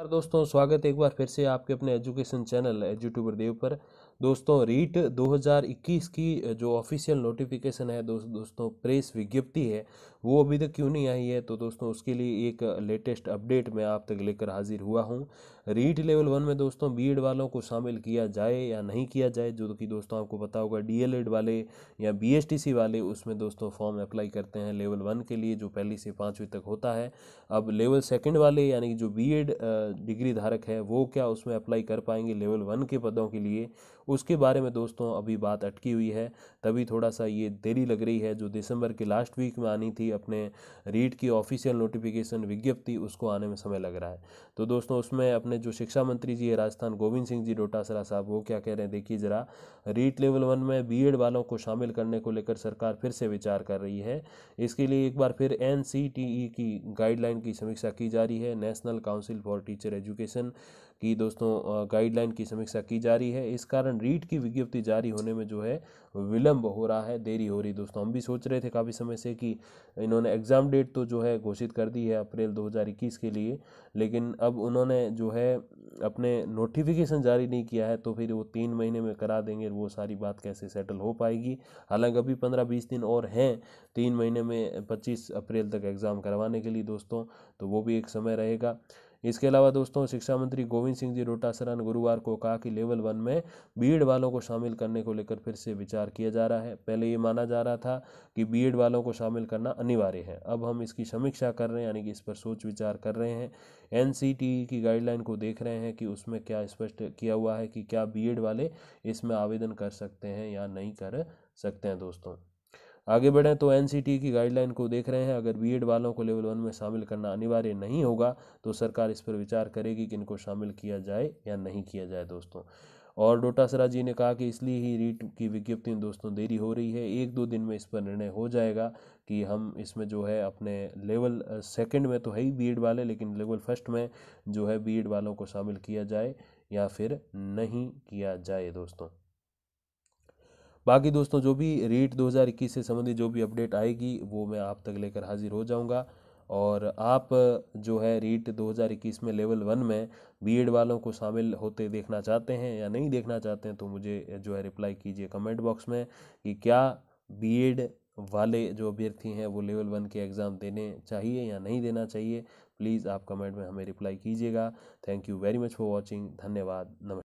दोस्तों स्वागत है एक बार फिर से आपके अपने एजुकेशन चैनल एजुट्यूबर देव पर। दोस्तों, रीट 2021 की जो ऑफिशियल नोटिफिकेशन है, दोस्त, दोस्तों, प्रेस विज्ञप्ति है, वो अभी तक क्यों नहीं आई है? तो दोस्तों, उसके लिए एक लेटेस्ट अपडेट मैं आप तक लेकर हाजिर हुआ हूँ। रीट लेवल वन में दोस्तों बी वालों को शामिल किया जाए या नहीं किया जाए, जो कि दोस्तों आपको पता होगा डी वाले या बीएसटीसी वाले, उसमें दोस्तों फॉर्म अप्लाई करते हैं लेवल वन के लिए, जो पहली से पाँचवीं तक होता है। अब लेवल सेकेंड वाले, यानी कि जो बी डिग्री धारक है, वो क्या उसमें अप्लाई कर पाएँगे लेवल वन के पदों के लिए? उसके बारे में दोस्तों अभी बात अटकी हुई है। तभी थोड़ा सा ये देरी लग रही है। जो दिसंबर के लास्ट वीक में आनी थी अपने रीट की ऑफिशियल नोटिफिकेशन विज्ञप्ति, उसको आने में समय लग रहा है। तो दोस्तों, उसमें अपने जो शिक्षा मंत्री जी है, राजस्थान गोविंद सिंह जी, डोटासरा साहब, वो क्या कह रहे हैं, देखिए ज़रा, रीट लेवल वन में बी वालों को शामिल करने को लेकर सरकार फिर से विचार कर रही है। इसके लिए एक बार फिर एनसीटीई की गाइडलाइन की समीक्षा की जा रही है। National council for teacher education की दोस्तों गाइडलाइन की समीक्षा की जा रही है। इस कारण रीट की विज्ञप्ति जारी होने में जो है विलंब हो रहा है, देरी हो रही दोस्तों, हम भी सोच रहे थे काफ़ी समय से कि इन्होंने एग्ज़ाम डेट तो जो है घोषित कर दी है अप्रैल 2021 के लिए, लेकिन अब उन्होंने जो है अपने नोटिफिकेशन जारी नहीं किया है तो फिर वो तीन महीने में करा देंगे, वो सारी बात कैसे सेटल हो पाएगी? हालाँकि अभी पंद्रह बीस दिन और हैं, तीन महीने में पच्चीस अप्रैल तक एग्ज़ाम करवाने के लिए दोस्तों तो वो भी एक समय रहेगा। इसके अलावा दोस्तों, शिक्षा मंत्री गोविंद सिंह जी डोटासरा ने गुरुवार को कहा कि लेवल वन में बीएड वालों को शामिल करने को लेकर फिर से विचार किया जा रहा है। पहले ये माना जा रहा था कि बीएड वालों को शामिल करना अनिवार्य है। अब हम इसकी समीक्षा कर रहे हैं, यानी कि इस पर सोच विचार कर रहे हैं। एन की गाइडलाइन को देख रहे हैं कि उसमें क्या स्पष्ट किया हुआ है कि क्या बी वाले इसमें आवेदन कर सकते हैं या नहीं कर सकते हैं दोस्तों। आगे बढ़ें तो एनसीटी की गाइडलाइन को देख रहे हैं। अगर बी वालों को लेवल वन में शामिल करना अनिवार्य नहीं होगा तो सरकार इस पर विचार करेगी कि इनको शामिल किया जाए या नहीं किया जाए दोस्तों। और डोटासरा जी ने कहा कि इसलिए ही रीट की विज्ञप्ति दोस्तों देरी हो रही है। एक दो दिन में इस पर निर्णय हो जाएगा कि हम इसमें जो है अपने लेवल सेकंड में तो है ही बीएड वाले, लेकिन लेवल फ़र्स्ट में जो है बीएड वालों को शामिल किया जाए या फिर नहीं किया जाए दोस्तों। बाकी दोस्तों, जो भी रीट 2021 से संबंधित जो भी अपडेट आएगी, वो मैं आप तक लेकर हाजिर हो जाऊँगा। और आप, जो है रीट 2021 में लेवल वन में बीएड वालों को शामिल होते देखना चाहते हैं या नहीं देखना चाहते हैं तो मुझे, जो है रिप्लाई कीजिए कमेंट बॉक्स में कि क्या बीएड वाले जो अभ्यर्थी हैं, वो लेवल वन के एग्ज़ाम देने चाहिए या नहीं देना चाहिए। प्लीज़ आप कमेंट में हमें रिप्लाई कीजिएगा। Thank you very much for watching धन्यवाद। नमस्कार।